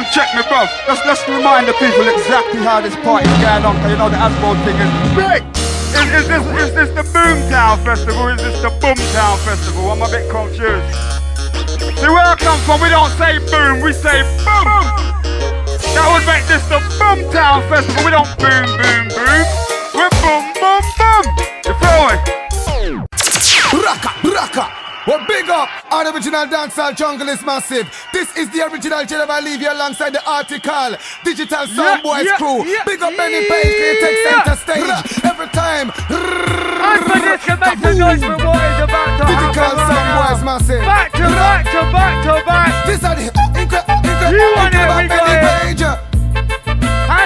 sound check me, bro. Let's, let's remind the people exactly how this party's going on, because you know the Asbo thing is big. Is, is, this, is this the Boomtown Festival? Is this the Boomtown Festival? I'm a bit confused. See where I come from, we don't say boom, we say boom. That would make this the Boomtown Festival. We don't boom, boom, boom. We're boom, boom, boom. You feel me? Raka, raka. Well, big up our original dancehall jungle is massive. This is the original General Levy alongside the article. Digital Sound Yeah, Boys yeah, crew. yeah, big up Benny Page, they take center stage every time. And for this to make some noise what is about to Digital Sound Boys massive. Back to back to back to back. This are the incre- incre- You want it, we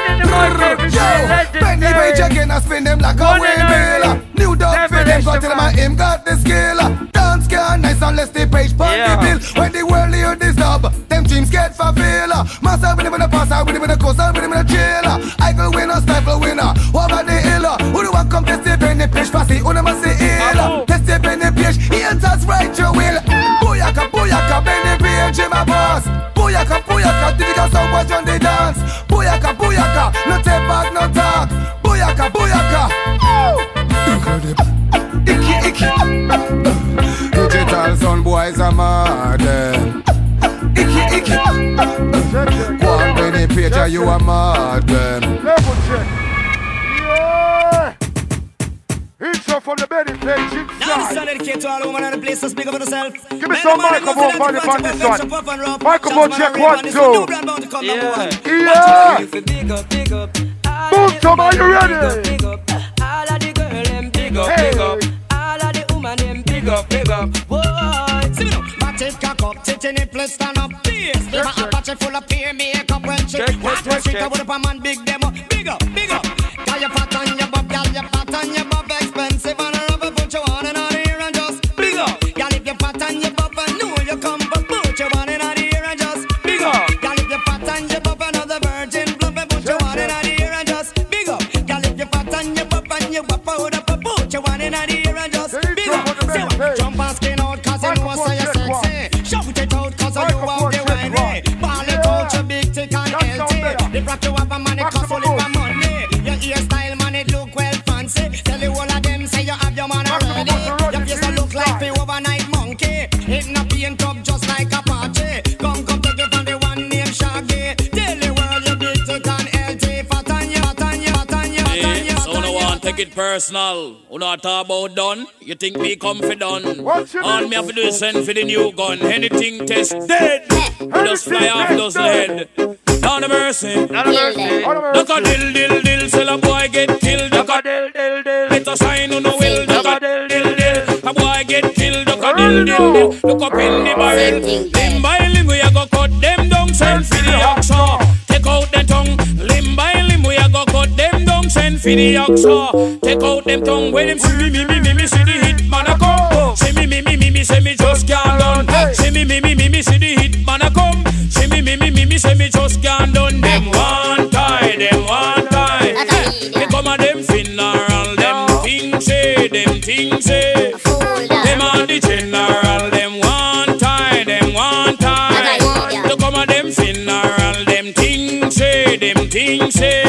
incredible got Benny it. Page. Hand in the mic, everybody. Yo, Benny Page again, I spin them like a windmill. New dog for them, got tell them him got the skill. Dance can nice unless the page pon Yeah. the bill. When the world hear this dub, them dreams get fulfilled. Master with him in the pass, with him in the coast, with him in the trailer. I go winner, stifle winner. Over the hill, who do I come test the Benny Page? Fussy, who them a say ill? Test the Benny Page, he enters right your will. Booyaka, booyaka, Benny Page, in my boss. Booyaka, booyaka, typical sound boys on the dance. Booyaka, booyaka, no take back, no talk. Booyaka, booyaka. Ooh. Incredible. Icky, icky. Digital sound boys are mad. eh. Icky, icky. One Benny Page, you are mad. eh. Level check. Yeah. Intro from the Benny Page Now this inside. song dedicate to all women and the place to speak up for yourself. Give me some microphone for the on this one. Microphone check, one, two. Yeah. Yeah. Big up, big up. Boom, Tom, are you ready? Big up. All of the girl them big up, big up. All of the woman them big up, big up. Boy, See me now, back it cock up, titty nipple stand up. Bass, give a Apache full of peer makeup when she Check, check, walk the check, street check. with a man big demo. ordinary take it personal. Who not talk about done? You think me come for done? All me have to do is send for the new gun. Anything test dead. We just fly off those lead. Down the mercy. Not a mercy. Duck a dill dill dill, sell a boy get killed. Duck a Dill, dill, dill. Let us sign on the will. Duck a dill dill dill. A boy get killed. Duck a dill dill dill. Look up in the barrel. Limb by limb we a go cut them down. Send for the oxa. Send for the oxa. Take out them tongue. When them see me me me me me see the hit man a come. See me me me me me say me just can't done. See me me me me me see the hit man a come. See me me me me me say me just can't done. Them one tie, them one tie. Me come a them funeral, them things say, them things say. Them on the general, them one tie, them one tie. You come a them funeral, them things say, them things say.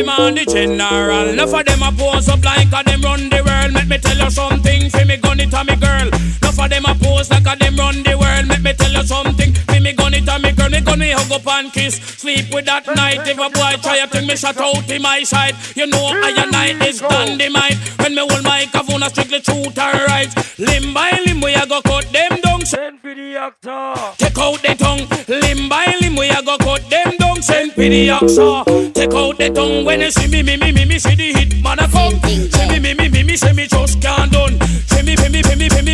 Them on the general, enough of them a pose up like a them run the world. Let me tell you something, fi me gun it a me girl. Enough of them a pose like a them run the world. Let me tell you something, fi me gun it a me girl. Me gun me hug up and kiss, sleep with that night. If a boy try a thing, me shut out in my side. You know I and I is dynamite. When me hold microphone, I strictly truth and right. Limb by limb, we a go cut them down. Send for the actor. Take out the tongue, with the oxa. Take out the tongue when you see me, me, me, me, me, see the hit man a come. See me, me, me, me, me, see me just can't done. See me, me, me, me, me, me.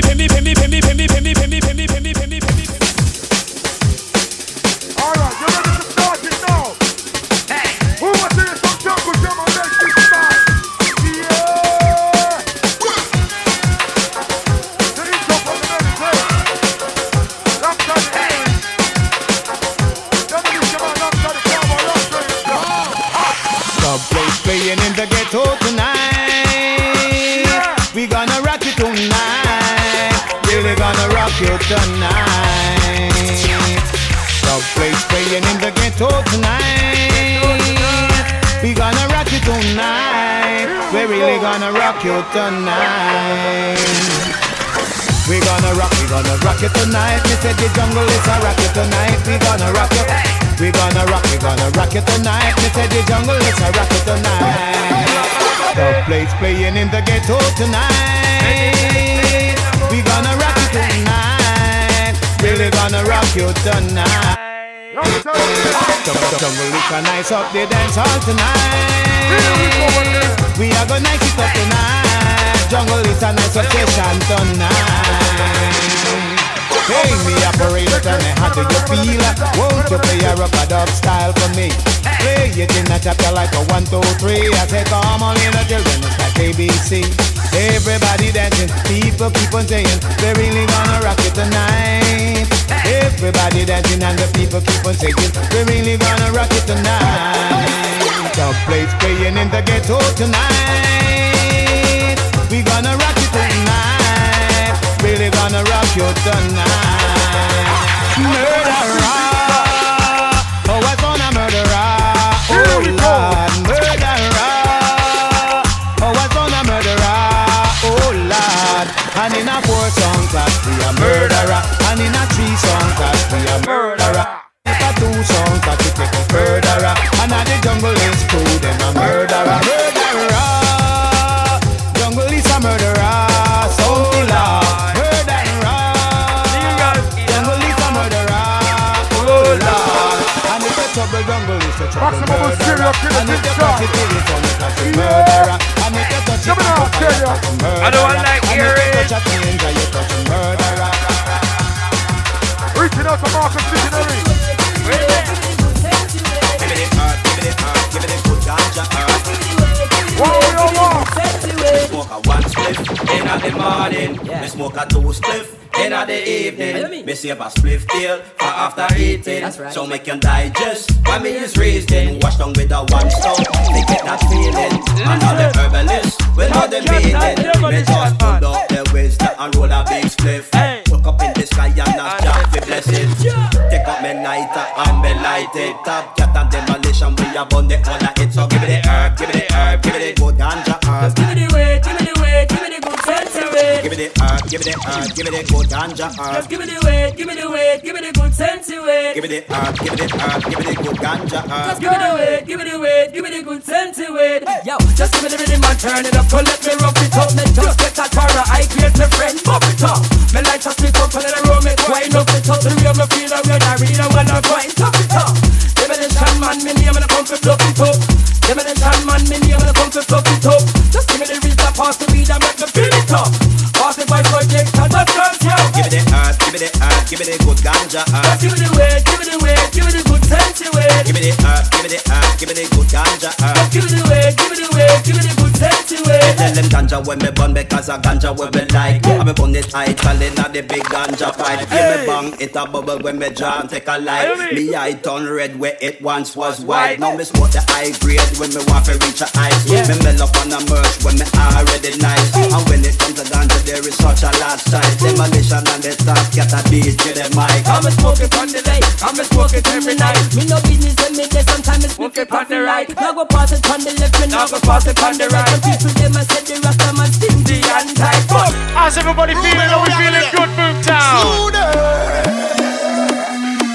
Tonight. Dub plates playing in the ghetto tonight. We gonna rock you tonight. We're really gonna rock you tonight. We gonna rock, we gonna rock you tonight. Me said the jungle is a rock you tonight. We gonna rock you. We gonna rock, we gonna rock you tonight. Me said the jungle is a rock you tonight. The place playing in the ghetto tonight. We gonna rock you tonight. Really gonna rock you tonight. Jungle, jungle is a nice up the dance hall tonight. We are gonna nice it up tonight. Jungle is a nice session tonight. Hey, me operator, tell me how do you feel? Won't you play a a dub style for me? Play it in a chapter like a one, two, three. I say, come on, little children, it's like ABC. Everybody dancing, people keep on saying, they're really gonna rock it tonight. Everybody dancing and the people keep on saying, we're really gonna rock it tonight. The place playing in the ghetto tonight. We gonna rock it tonight. Really gonna rock you tonight. Murderer. Oh, I found a murderer. Oh, Lord. Murderer. Oh, I found a murderer. Oh, Lord. And in a four song class, we a murderer. And in a three song class, we a murderer. If a two song class, we take a murderer. And at the jungle is cool, them a. Murderer. And if you touch it, it is only touch a murderer. And if you touch it, Come on, you I'll tell ya. touch a murderer. I don't like And if hearing. you touch a danger, you touch a murderer. Reaching out to Marcus spliff in the morning. Me smoke a two spliff in the evening. Me save a spliff tail for after eating. So make you digest. When me is reasoning, wash down with a one stone. They get that feeling. And all the herbalists will know the meaning. Me just pull up the wisdom and roll a big spliff. Look up in the sky and ask Jah for blessings. Take up me lighter and me light it. Top cat and demolition, we are burn the all of it. So give me the herb, give me the herb, give me the good ganja herb. Give me the weight, give me the weight, give me me the herb, give me the herb, give me the good ganja herb. Just give me the weight, give me the weight, give me the good fancy weight. Give me the herb, give me the herb, give me the good ganja Just give me the weight, give me the weight, give me the good fancy weight. Yo, just give me the rhythm and turn it up, so let me rough it up. Me just get that para, I create my friend, bump it up. Me like to split up, and then I roll me wind up it up. The real me feel that when I read, I wanna find top it up. Demolition man, me name and I come to fluff it up. Demolition man, me name and I come to fluff it up. Just give me the reason, pass the weed and make me feel it up. Give me the herb, give me the good ganja Just give me the weight, give me the weight, give me the good fancy weight. Give me the herb, give me the herb, give me the good ganja herb. Give me the weight, give me the weight, give me the good fancy weight. Tell them ganja when me burn because a ganja when me like. I me burn it high, calling at the big ganja pipe. Give me bang, it a bubble when me draw and take a light. Me eye turn red where it once was white. Now me smoke the high grade when me want to reach a height. Me melt up on a merch when me already nice. And when it comes to ganja, there is such a large size. Demolition and the top get a DJ the mic. I'm a smoke it on the day, I'm a smoke it every night. Me no business when me there, sometimes me smoke it on the right. Now go pass it on the left, me now go pass it on the right. Some people them a say the rasta man stingy and tight. But How's everybody feeling? Are we feeling good, Boomtown?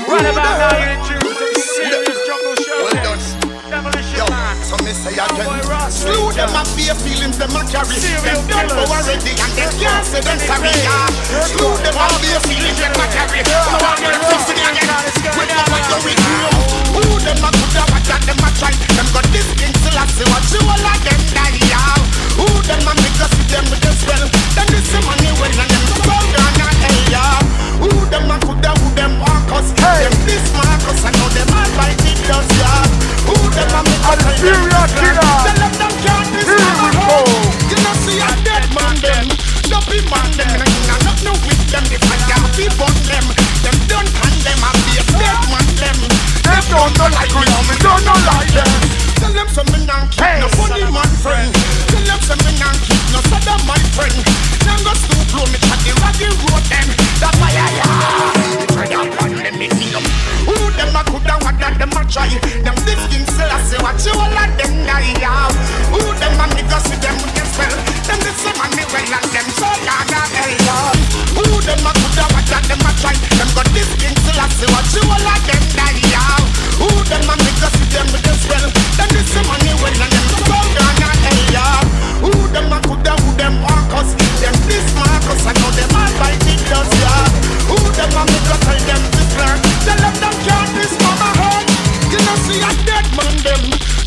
Right about now, you're in me say again, slew them and fear feelings them will carry. Them killers. for already and they can't say them sorry. Slew them and fear feelings them will carry. So I get pussy again. With the with you. Who them a a watch and them a try. Them got this king still a see what you all of them die. yeah. Who them a make us see them with them spell. Then this the money well and them go down and hell yeah. Who them a a who them Marcus. Them this Marcus and now them all by the dust yeah. Who them a make us see them Serial Killaz. Tell them them can't miss Here we them. go. You know see a dead man them. Don't be man them. Nah, not no with them. The fire be burn them. Them Original them. Them don't know like we are, we don't know like them. Tell them some me not keep no funny man friend. Tell them some me not keep no sada my friend. Them go still blow me at the raggy road them. That's why I am. Turn up on them, me see them. Who them a coulda, what that them a try. Them this thing sell, I say what you all of them die have. Who them a me nigga see them with them spell. Them this a man me well and them so gonna hell. Who them a the watch and them a try. Them got this thing till I see what you all of them die out Who them a make us see them with the spell? Them this the money well and them go down a hell Who them a coulda, who them Marcus Them this Marcus I know them all by the dust yeah Who them a make us tell them to plan? Tell them them can't this mama hurt. You know see a dead man them.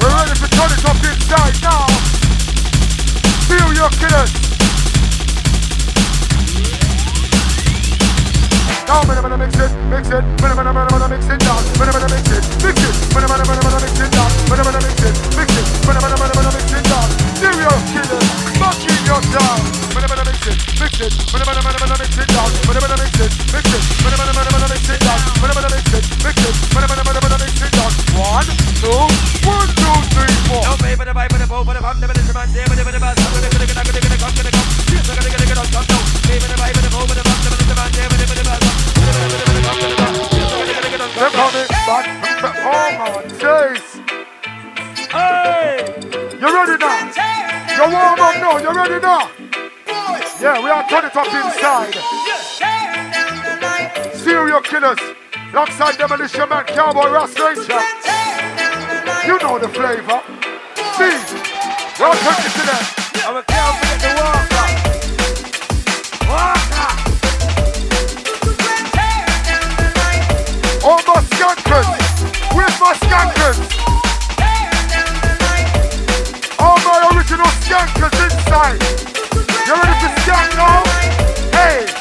We're ready for tonic off inside now. Feel your killers. Now, man, man, mix it, mix it, man, man, man, man, mix it down, man, man, mix it, mix it, man, man, man, man, mix it down, man, man, mix it, mix it, man, man, man, man, mix it down. Serial Killaz, fucking your down, man, man, mix it, mix it, man, man, man, man, mix it down, man, man, mix it, mix it, man, man, man, man, mix it down, mix it. One, two, one, two, three, four. No come, gonna come. Yes, I'm Hey, you ready now? You warm up now. You ready now? Yeah, we are turning up inside. Serial Killaz. Lockside Demolition Man, Cowboy Ross Ranger. You know the flavor. See, welcome to today. I'm a cowboy the walker. Walker. All my skunkers. Where's my skunkers? All my original skunkers inside. You ready to skunk now? Hey.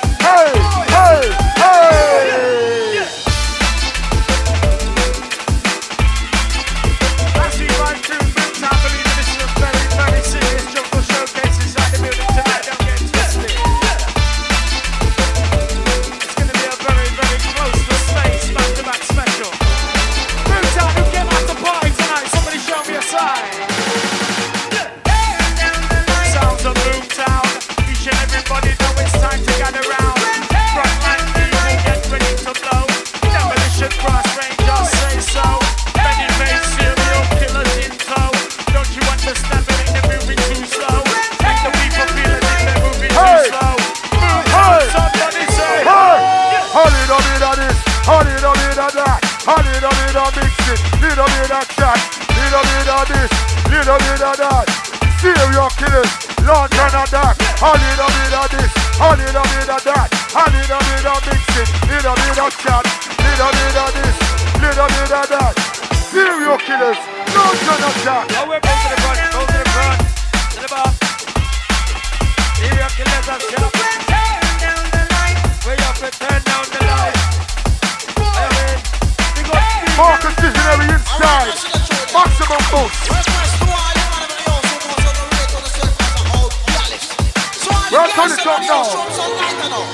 shut down.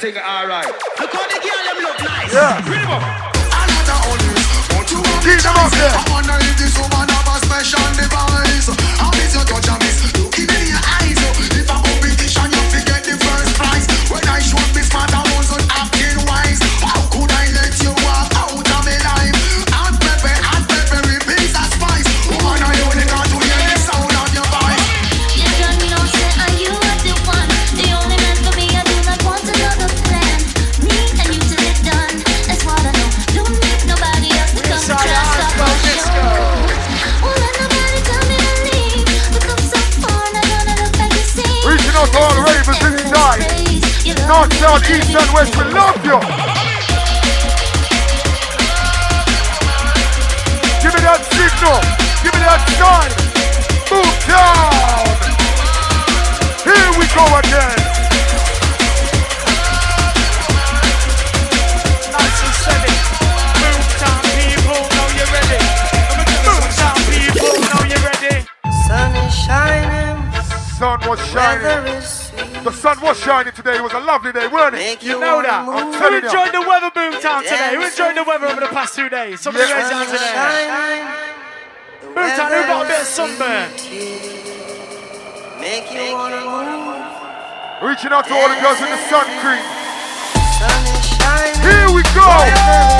The So air. everything alright. Look how the girl them look nice. Yeah. Bring them Make You you know that. Who enjoyed the weather, Boomtown, today? Who enjoyed the weather over the past two days? Somebody Yeah. raise your hands in the air. Who got a bit of sunburn? Make you wanna move. Reaching out to all the girls in the sun cream. Sun is shining. Here we go.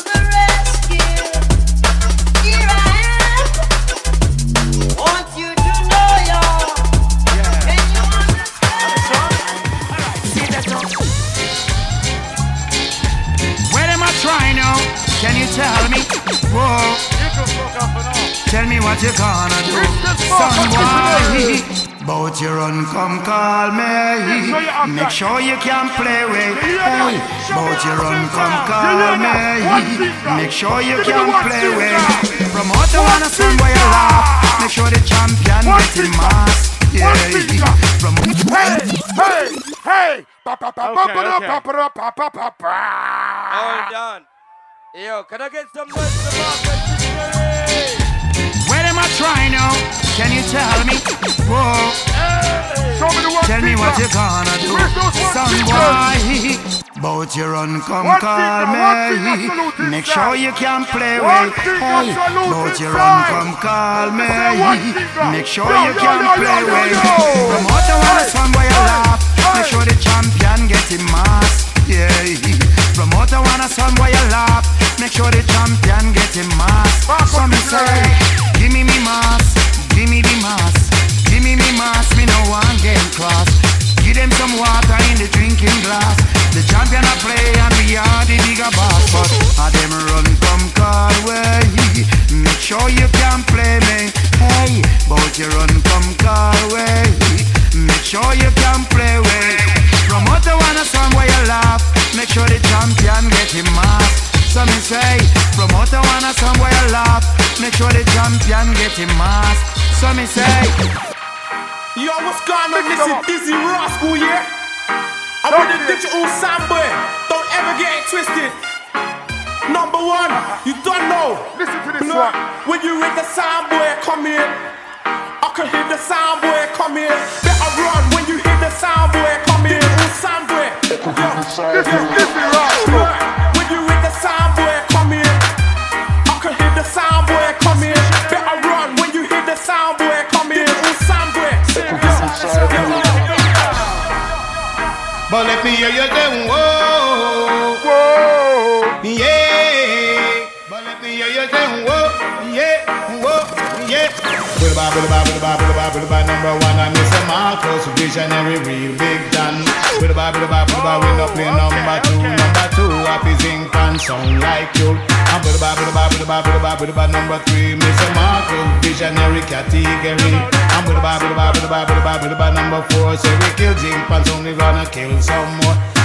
tell me what you gonna do. Son, why? Bout your run, come call me. Make sure you can play with. Hey, bout your run, come call me. Make sure you can play with. Promoter wanna son where you laugh. Make sure the champion get him mass. Yeah, promote. Hey, hey, hey! Hold on. Yo, can I get some noise in the what am I trying now? Can you tell me? Whoa. Tell me what you gonna do, son boy. Bout your run, come call me. Make sure you can play well. Hey, bout your run, come call me. Make sure you can play well. From Ottawa to Swan, boy, you laugh. Make sure the champion get him mask. Yeah. From Ottawa to Swan, boy, you laugh. Make sure the champion get him mask. So me say give me me mass, give me the mass, give me me mass. Me no one game class. Give them some water in the drinking glass. The champion a play and we are the bigger boss. But a them run come call way. Make sure you can play me. Hey, but you run come call way. Make sure you can play way. Promoter wanna song where you laugh. Make sure the champion get him mass. So me say, promoter wanna somewhere laugh. Make sure the champion get him mass. So me say, Yo, what's going on? This is Dizzee Rascal, yeah? I'm with the digital soundboy. Don't ever get it twisted. Number one, you don't know. Listen to this no, one. When you hit the soundboy come in, I can hear the soundboy come in. Better run when you hear the soundboy come in. Digital soundboy. Yo, yo, yo, yo, yo, But let me hear you say, whoa, whoa, yeah. But let me hear you say, whoa, yeah, whoa, yeah. Bulba, bulba, bulba, bulba, bulba, number one, I'm Mr. Marcus, visionary, real big Dan. Bulba, bulba, bulba, we no play number two, number two, happy zinc and sound like you number three, Mr. Marco, visionary category. I'm with the Bible, the number four. Say we kill Jim Pants, only gonna kill some more.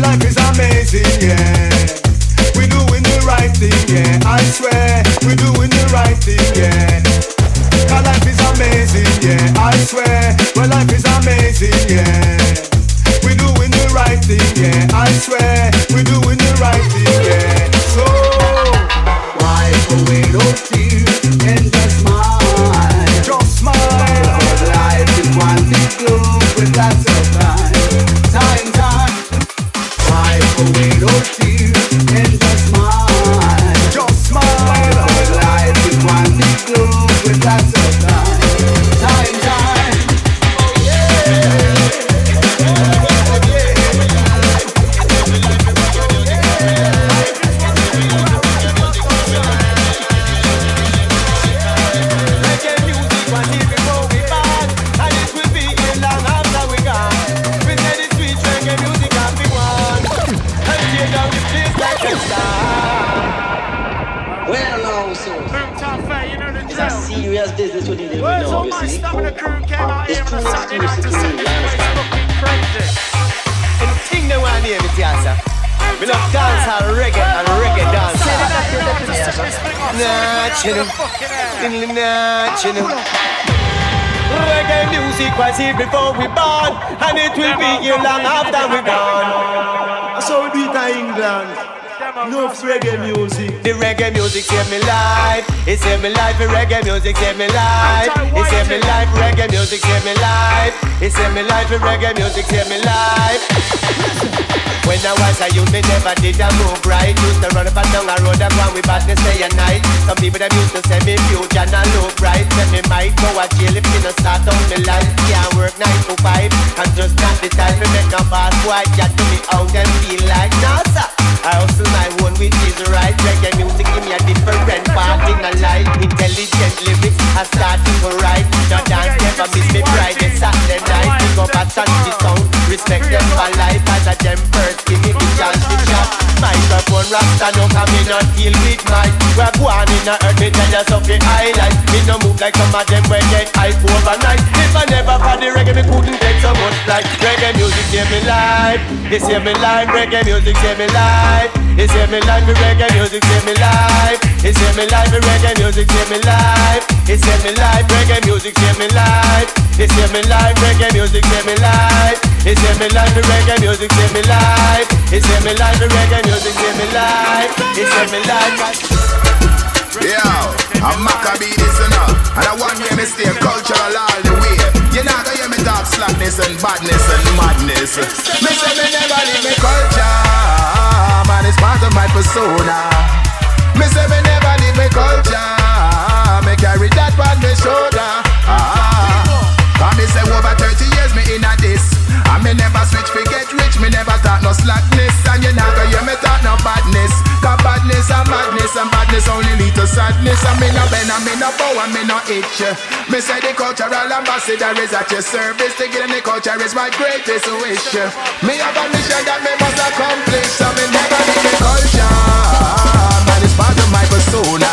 Life music saved me life. It saved me life. Reggae music saved me life. It saved me life. Reggae music saved me life. When I was a youth, me never did a move right. Used to run up and down a road and one with badness day and night. Some people them used to say me future not look bright. Say me might go a jail if me no start on me life. Can't work nine to five. I'm just not the type to make no boss boy chat to me out and feel like nah sir. I hustle my own which is right. Reggae music give me a different part in a life. Intelligent lyrics I start to write. No dance never miss me Friday, Saturday night. Pick up a Saxon sound. Respect them for life as a them first. Give me the chance to chat. Microphone rasta no come me not deal with mic. We're born in the earth, me tell you something highlight. Me no move like some of them when get hype overnight. If I never for the reggae, me couldn't take so much like reggae music save me life. It save me life. Reggae music save me life. It save me life. The reggae music save me life. It save me life. Reggae music save me life. It save me life. Reggae music save me life. It save me life. Reggae music save me life. It save me life. Reggae music save me life. It save me life. Reggae music save me life. It save me life. Yo, I'm Macka B this and that. And I want you to stay cultural all the way. You're not gonna hear me talk slackness and badness and madness. Me say me never leave me culture, man, it's part of my persona. Me say me never leave me culture, me carry that on my shoulder. Ah, Cause me say over 30 years me in a this. And me never switch, forget rich, me never talk no slackness. And you not gonna hear me talk no badness. Cause badness and madness and badness only lead to sadness. And me no bend and me no bow and me no itch. Me say the cultural ambassador is at your service. To get in the culture is my greatest wish. Me have a mission that me must accomplish. So me never leave the culture. Man, it's part of my persona.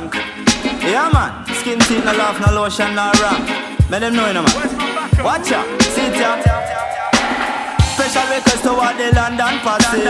Rank. Yeah man, skin teeth no laugh, no lotion, no rank. Let them know you know man. Watch out, sit down. Special request to all the London posse.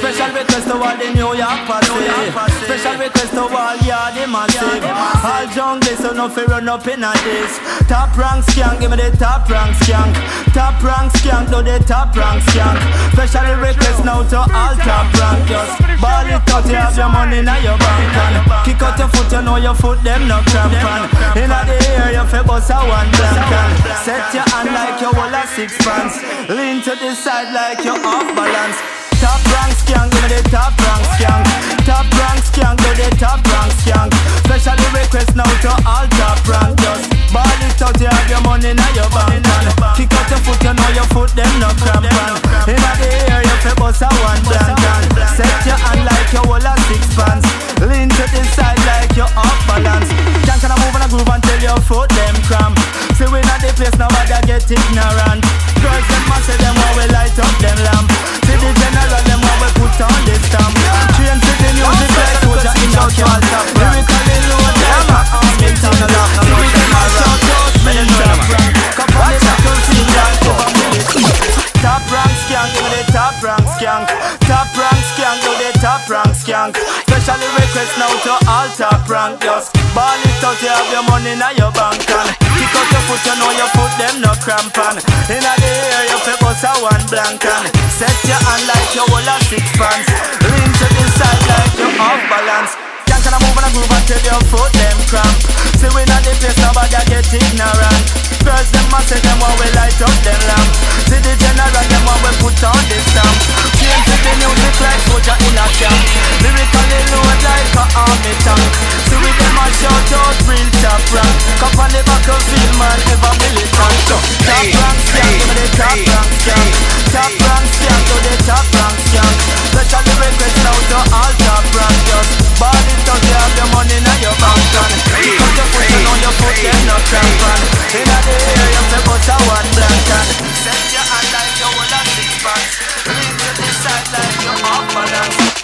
Special request to all the New York posse. Special request to all Yardy massive. All jungle so no fear run up in a this. Top rank skank, give me the top rank skank. Top rank skank, do the top rank skank. Special request now to all top rank. Just ball it out, you have your money in your bank and kick out your foot, you know your foot them no cramp and inna the air you fi bust a one blank and set your hand like you hold a six pants. Lean to the side like you're off balance. Top rank skank, give me the top rank skank. Top rank skank, do the top rank skank. Specially request now to all top rank. Just ball it out, you have your money in your bank and kick out your foot, you know your foot them no cramp and inna the air you fi bust a one blank and set your hand like you hold a six pants. Lean to the side like you off balance. Can't can I move and I groove until your foot them cramp. See we not the place nobody get ignorant. Girls them must say them while we light up them lamp. See the general them while we put on the stamp. Train to the music like soldier in the camp. Lyrically load them. Skin to the love, in top rank. Skank, give the top rank skank. Top rank skank, do the top rank skank. Specially request now to all top rank. Just ball it out, you have your money in your bank and kick out your foot, you know your foot them no cramp and inna the air you fi bust a one blank and set your hand like you hold a six pants. Lean to the side like you off balance. Can't I move and I groove until your foot them cramp. See we not the place nobody get ignorant. Girls them must say them while we light up them lamp. See the general them while we put on the stamp. Change to the music like soldier in a camp. Lyrically load like a army tank. See we them a shout out real top rank. Come on the back of field man ever militant. Top rank skank, give me the top rank skank. Top rank skank to the top rank skank. Specially request now to all top rank. Just ball it out, you have your money in your kick out your foot, know your foot them no cramp and inna the air you fi bust a one blank and set your hand like you hold a six pants. Lean to the side like you off balance.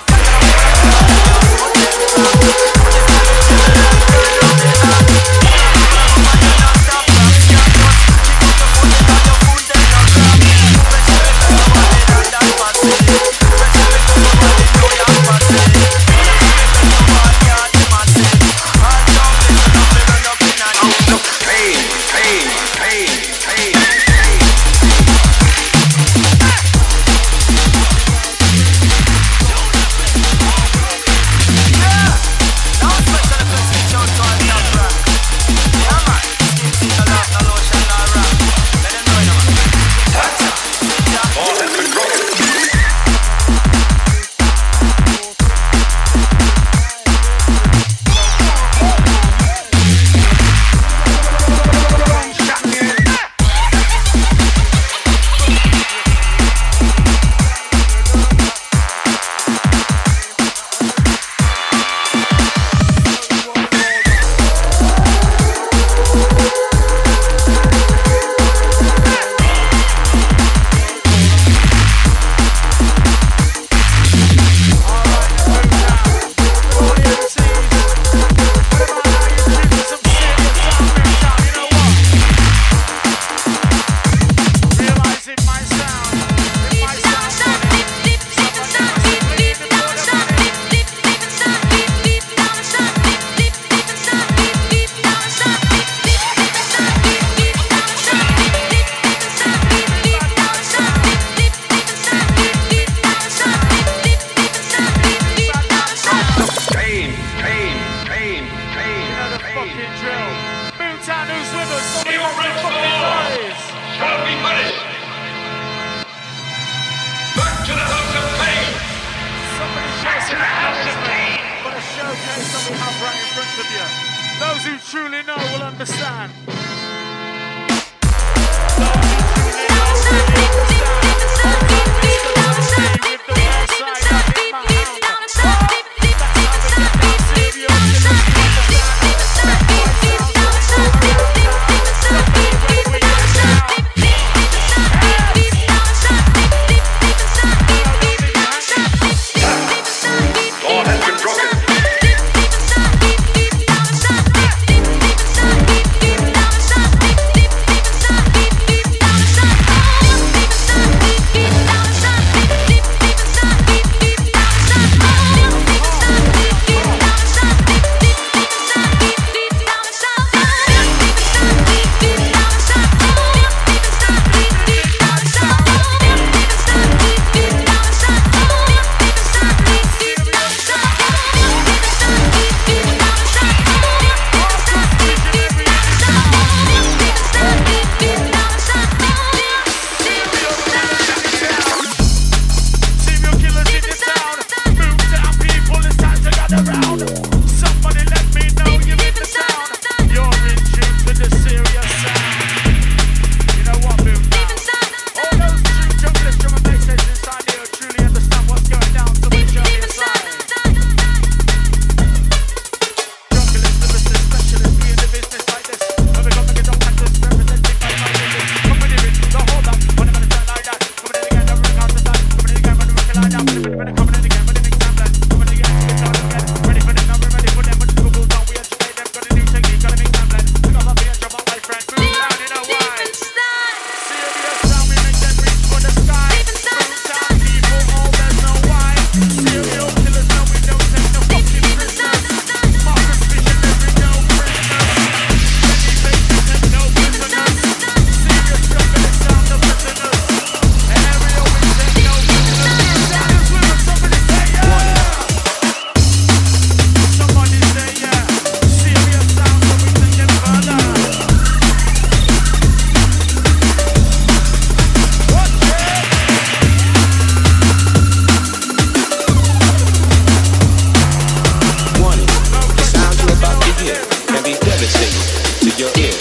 To your ear.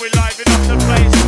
We liven up the place.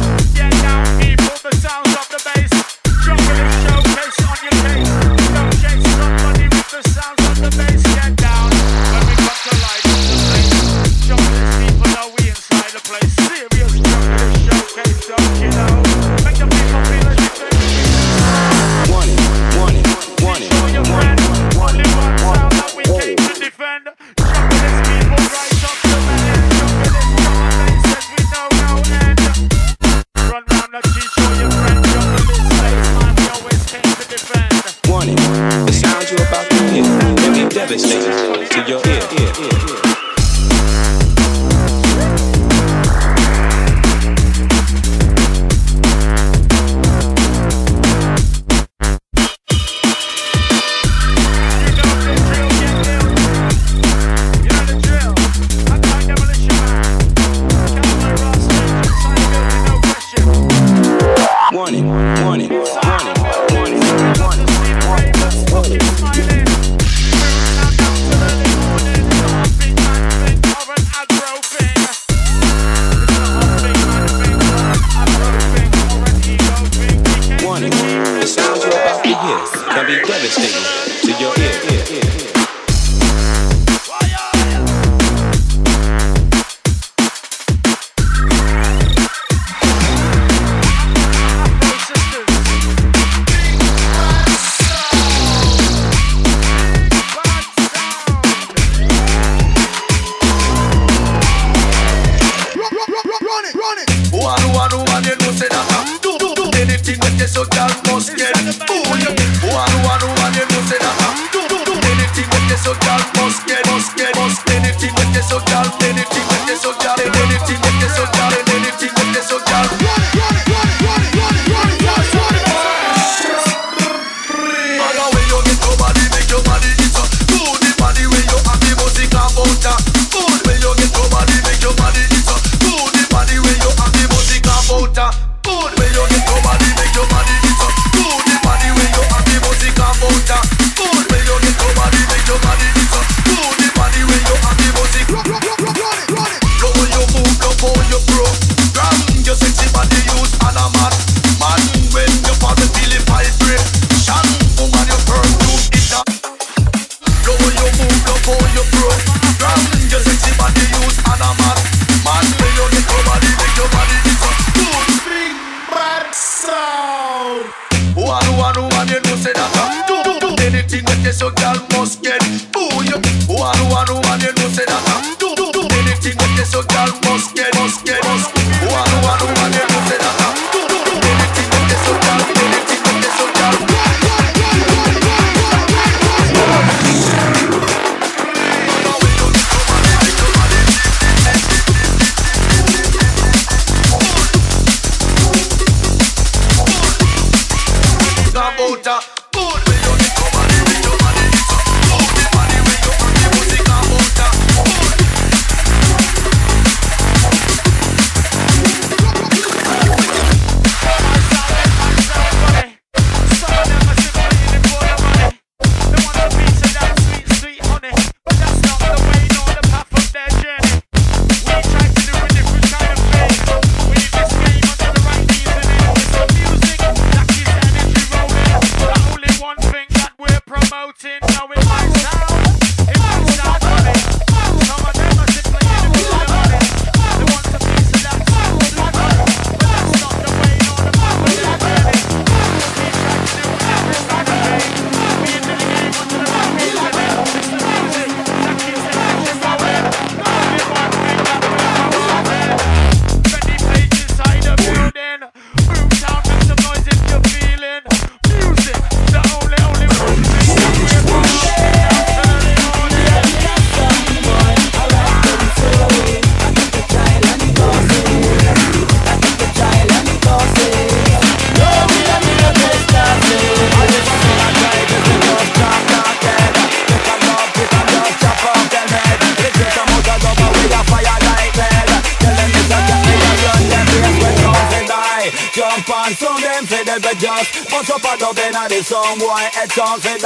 Boy, it sounds fi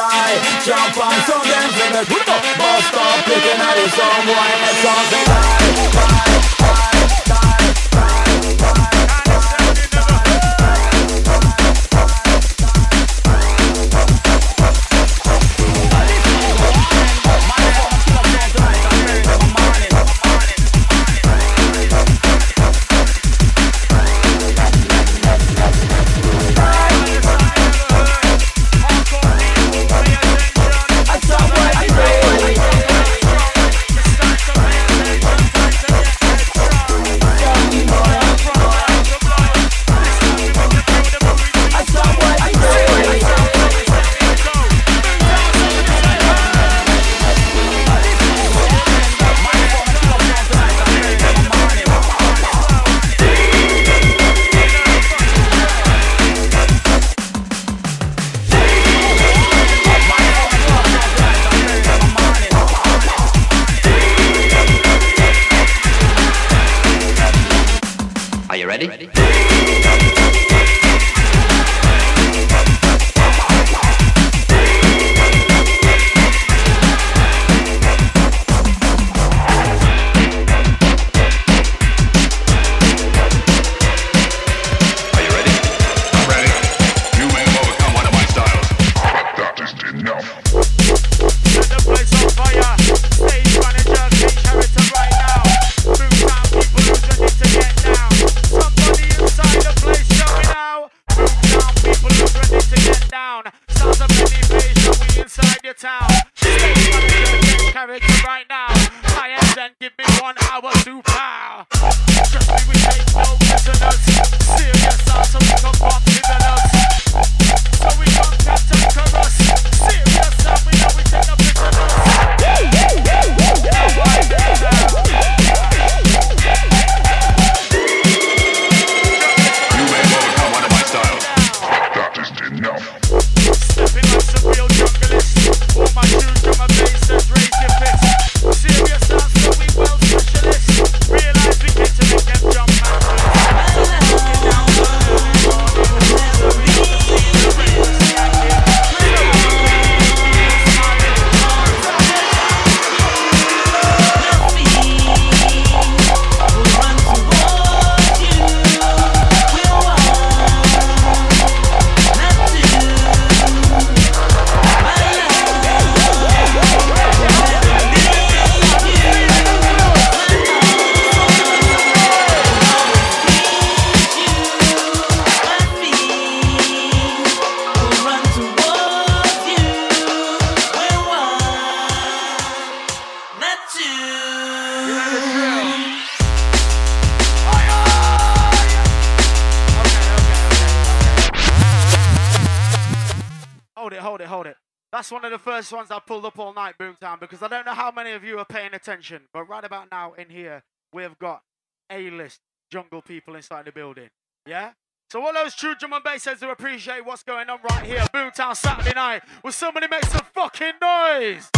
first ones I pulled up all night, Boomtown, because I don't know how many of you are paying attention, but right about now in here, we have got A-list jungle people inside the building. Yeah? So all those true drum and bass heads who appreciate what's going on right here, Boomtown Saturday night, will somebody make some fucking noise?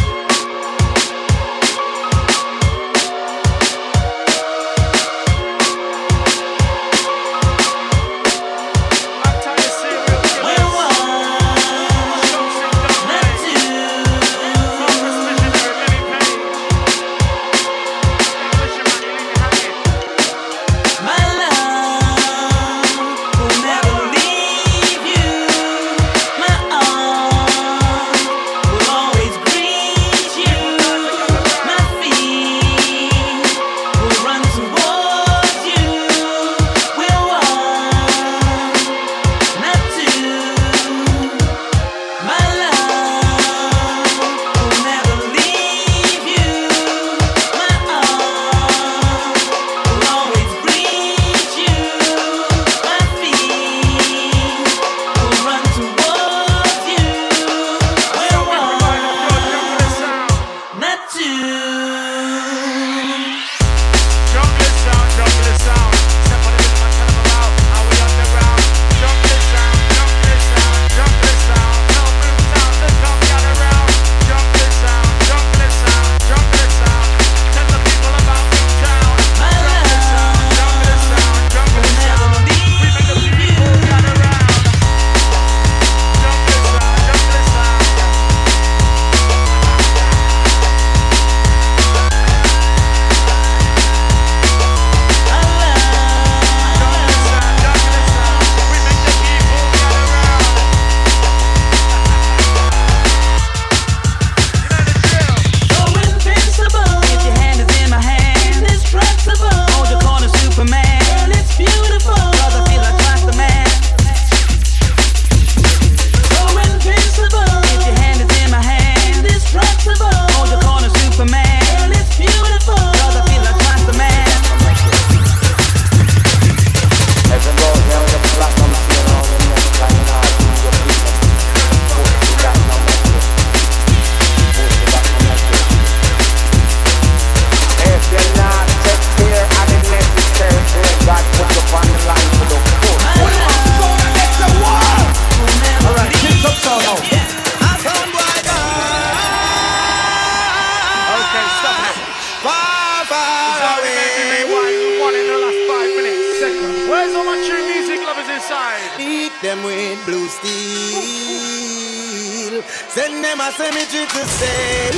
Send them a semi to say.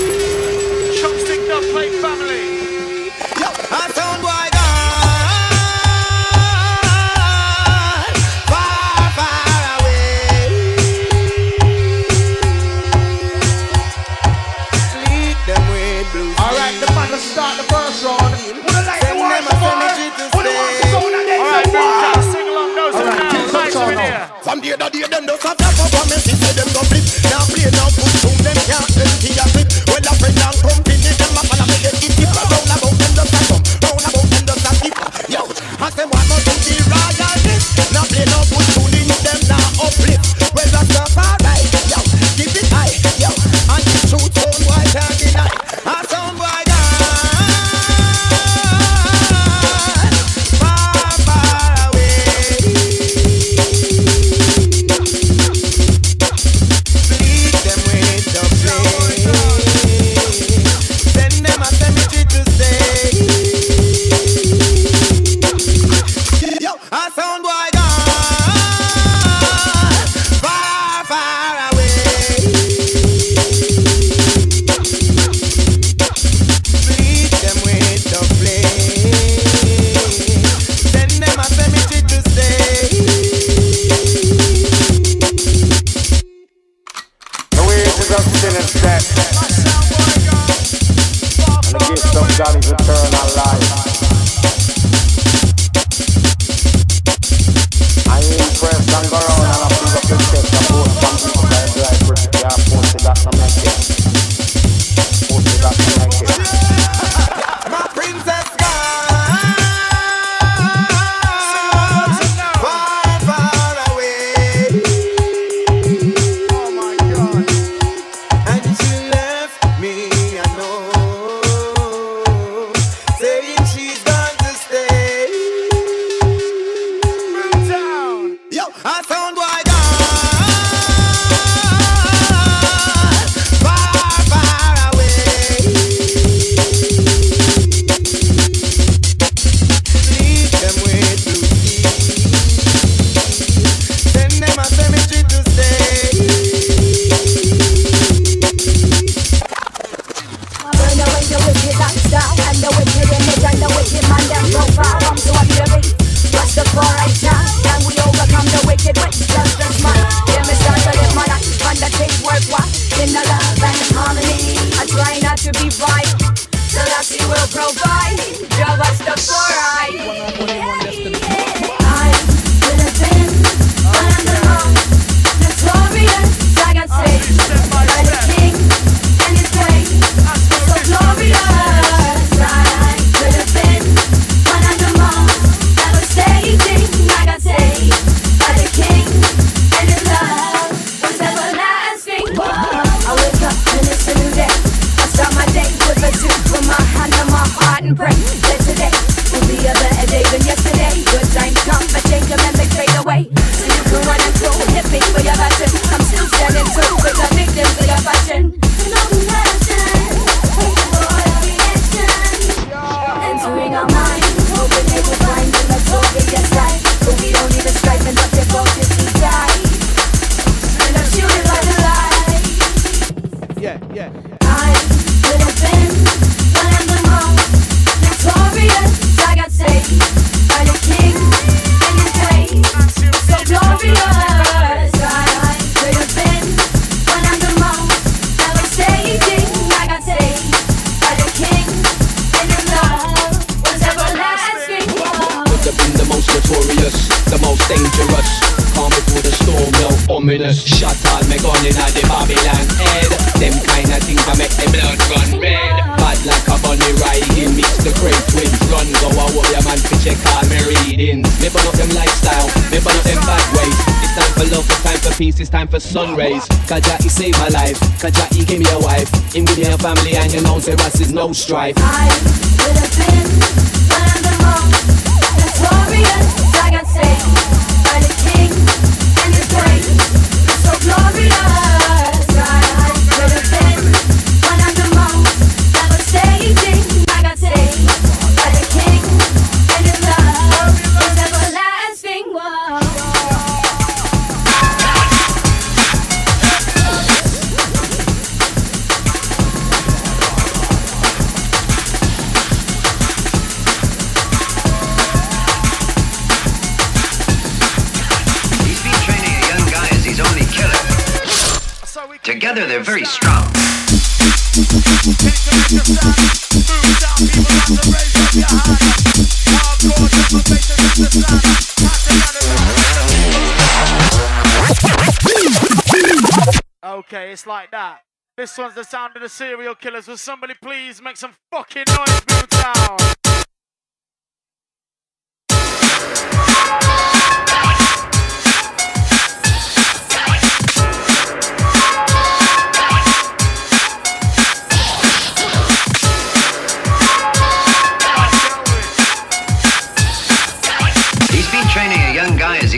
Chopstick Dub Play Family. Yo, I sound wide. Start the first round. Would I like Send the ones to? Would the ones to go? Alright, from the other day, them just a flap up on me. She said them go flip. Now play, now put down them. Can't empty a clip. Well, a friend and yeah, yeah. I could have been one of the most notorious. I got saved by the king and his grace. So glorious. I could have been one of the most devastating. I got saved by the king and his love was everlasting. Could have been the most notorious, the most dangerous. Calm before the storm, no ominous. Shut up, Megan in the Babylon head. Them kind of things that make the blood run red. Bad like a bunny riding, mix the great twins. Run, go a warrior man, to check all me readings. Me burn up them lifestyle, me burn up them bad ways. It's time for love, it's time for peace, it's time for sun rays. Kaja, he saved my life. Kaja, he gave me a wife. Give me a family, and you know, say is no strife. I Would have been of the I got saved by the king and his grace. So glorious, I Okay, it's like that. This one's the sound of the Serial Killaz. Will somebody please make some fucking noise, Boomtown?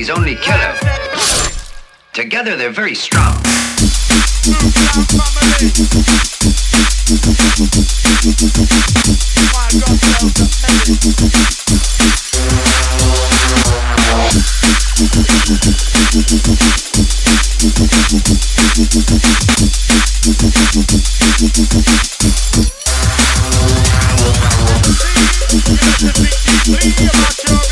His only killer. Together they're very strong. Been training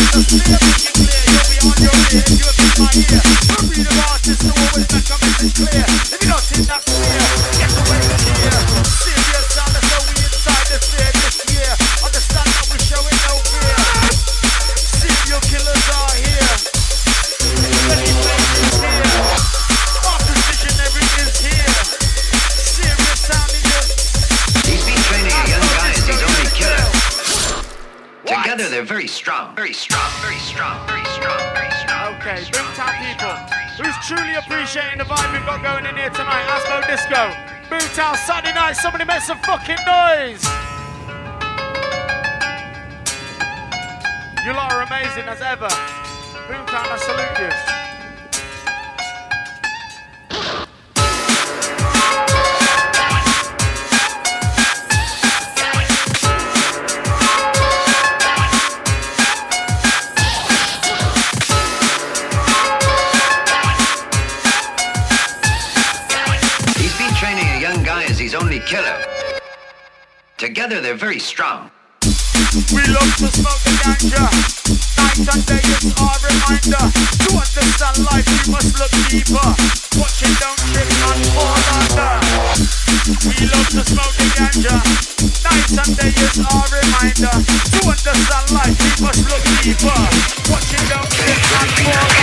Together they're. Very strong. Very strong. People, who's truly appreciating the vibe we've got going in here tonight? Asmo Disco, Boomtown Saturday night. Somebody make some fucking noise. You lot are amazing as ever. Boomtown, I salute you. Very strong. We love to smoke the ganja. Night and day is our reminder. To understand life, you must look deeper. Watch it, don't trip and fall under. We love to smoke the ganja. Night and day is our reminder. To understand life, you must look deeper. Watch it, don't trip and fall under.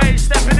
Page stepping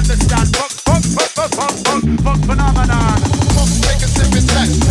understand. Funk, funk, funk, funk, funk, funk, phenomenon. Funk, take a sip and touch.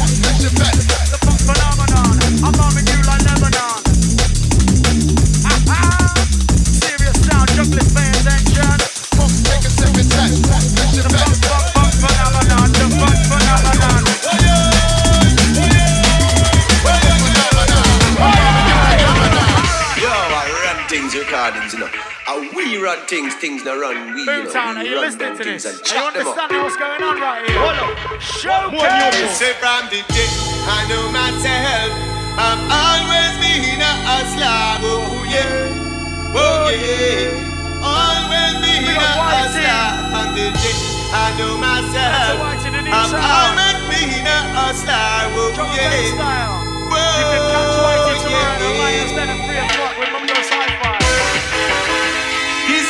things, things that run. We, you know, we are you listening to this? Are you understanding what's going on right here? What up? Showcase! Say from the day I know myself, I've always been a hustler. Oh yeah, oh yeah, always been a hustler. From the day I know myself, I've always been a hustler. Oh yeah, oh yeah. You can catch Whitey oh, tomorrow at 9 instead of 3 o'clock with Mumbo Cypher.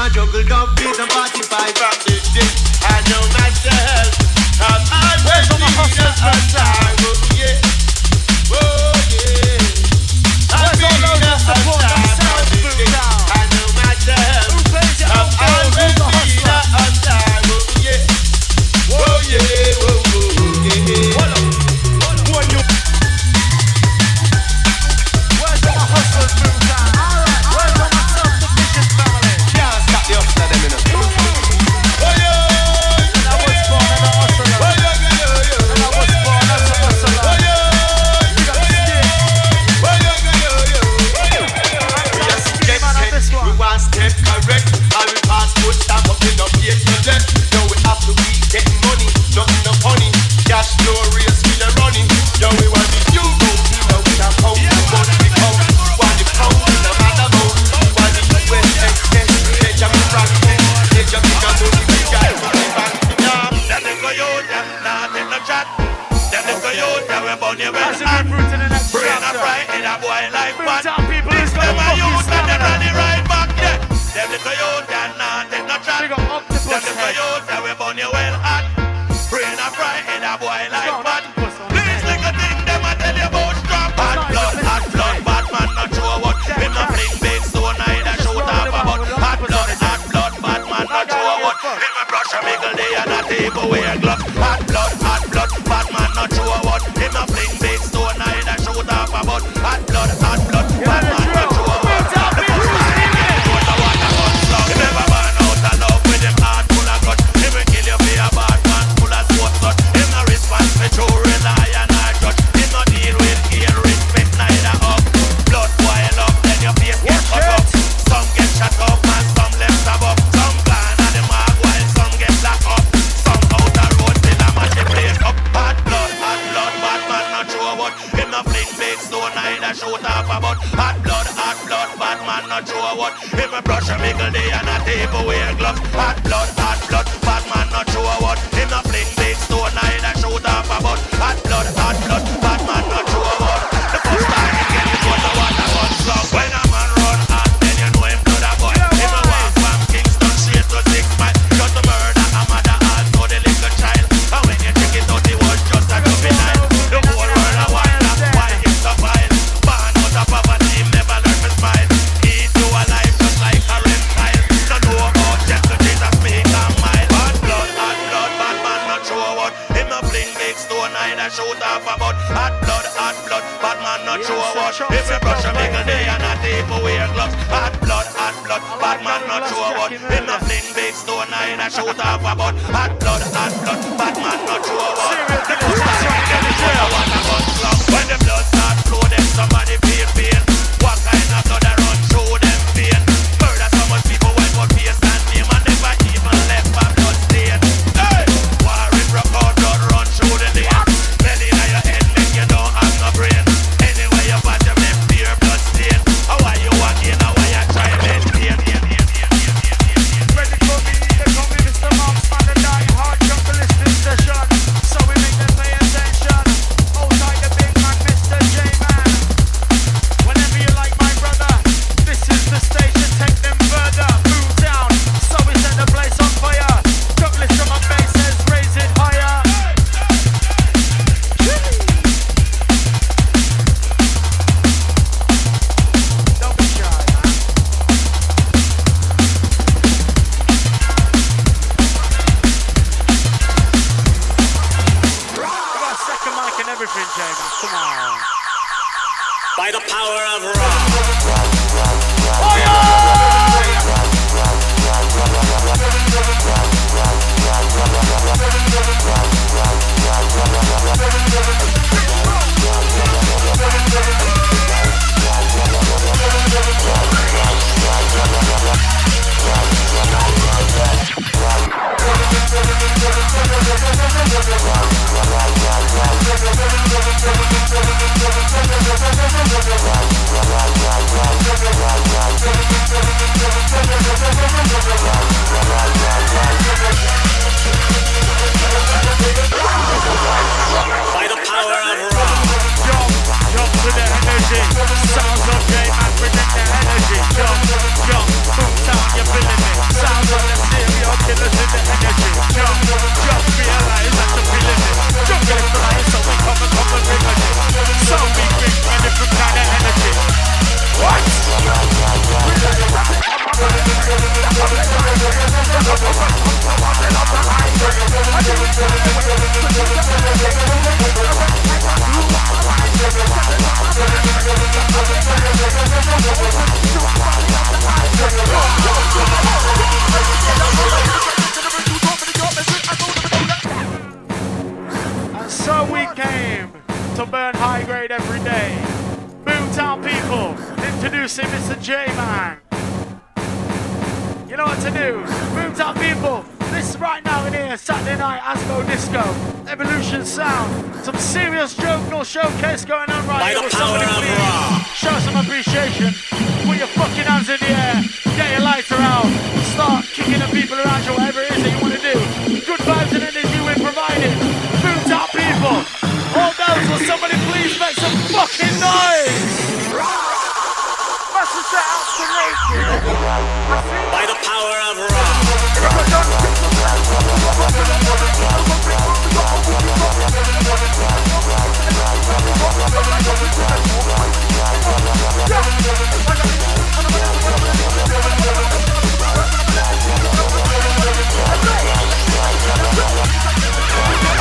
my juggle dog beat and party pipe. From this day, I know myself. I'm always leaders.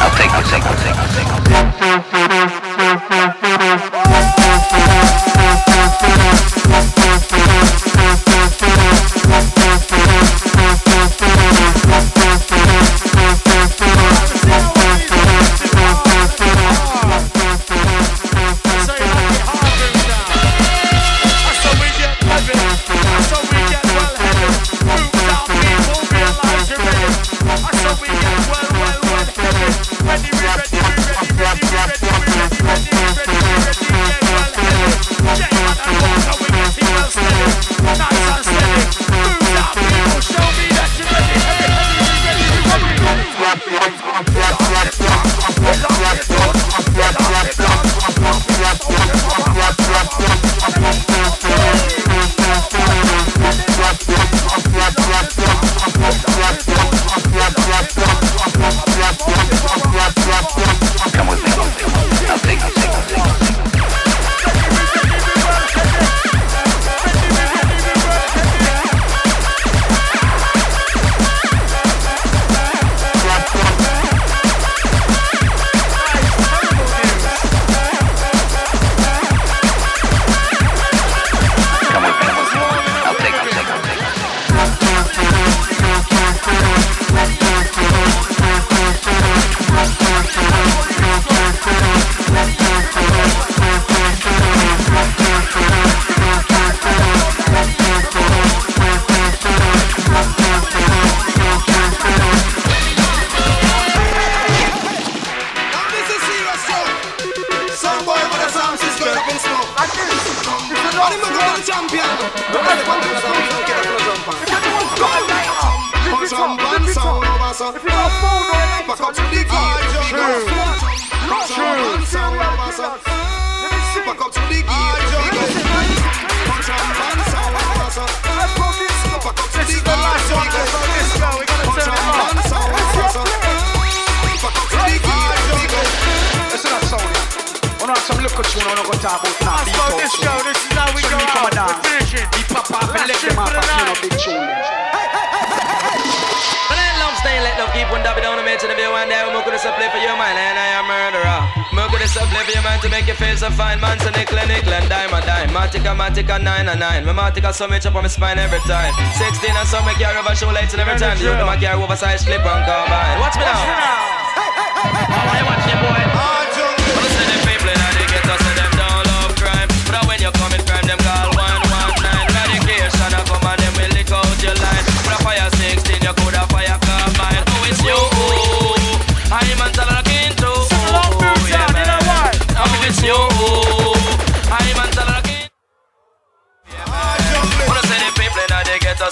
I'll take it, take it, take it, take it.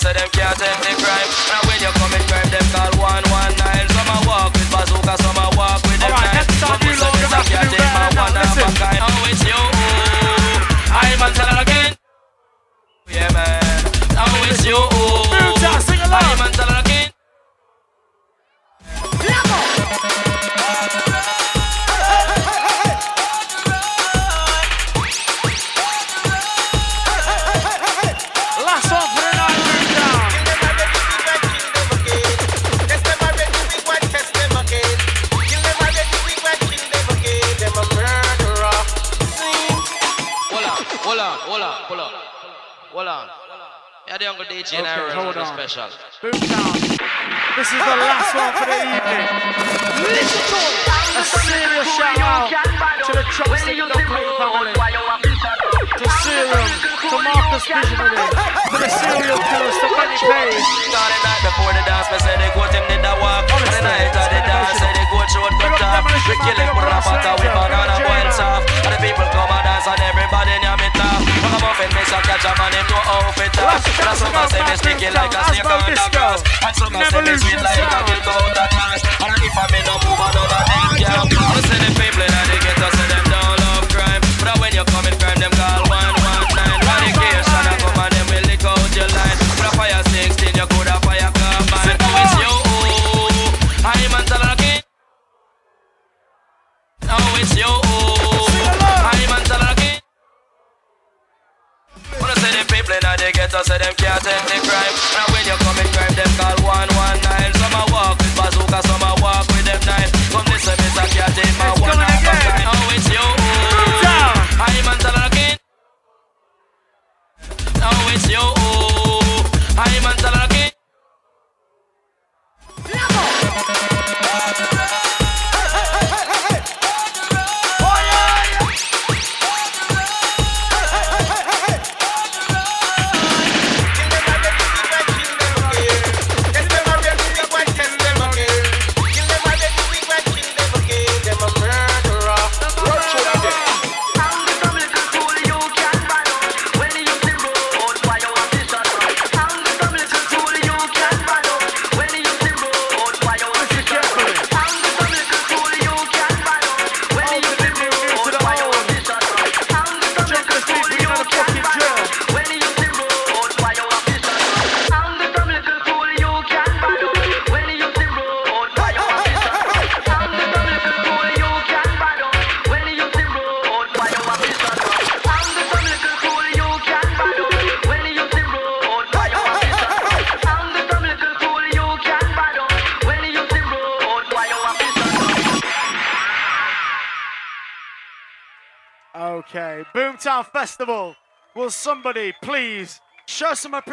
so them can't tempt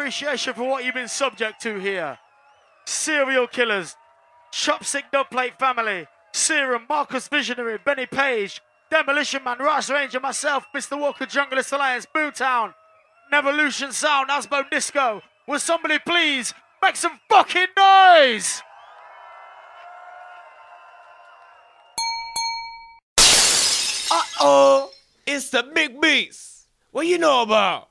appreciation for what you've been subject to here. Serial Killaz, Chopstick Dubplate family, Serum, Marcus Visionary, Benny Page, Demolition Man, Rush Ranger, myself, Mr. Walker, Junglist Alliance, Boomtown, Nevolution Sound, Asbo Disco. Will somebody please make some fucking noise? Uh oh, it's the big beast. What you know about?